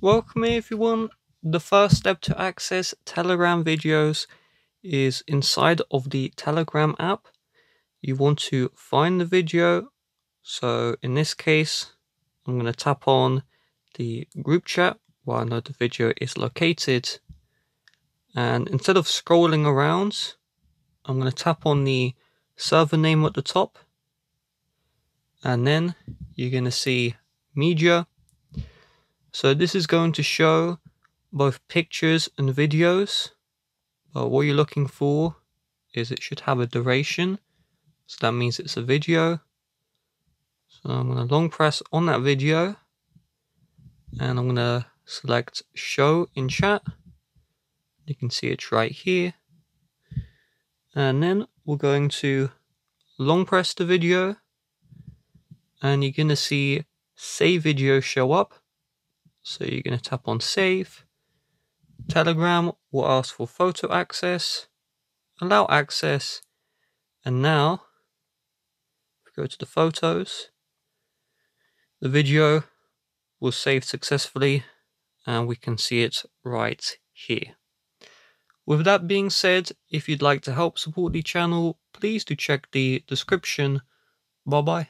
Welcome everyone. The first step to access Telegram videos is inside of the Telegram app. You want to find the video. So in this case, I'm going to tap on the group chat where I know the video is located. And instead of scrolling around, I'm going to tap on the server name at the top. And then you're going to see media so this is going to show both pictures and videos. But what you're looking for is it should have a duration. So that means it's a video. So I'm going to long press on that video. And I'm going to select show in chat. You can see it's right here. And then we're going to long press the video. And you're going to see save video show up. So you're going to tap on save. Telegram will ask for photo access, allow access, and now go to the photos. The video will save successfully and we can see it right here. With that being said, if you'd like to help support the channel, please do check the description. Bye bye.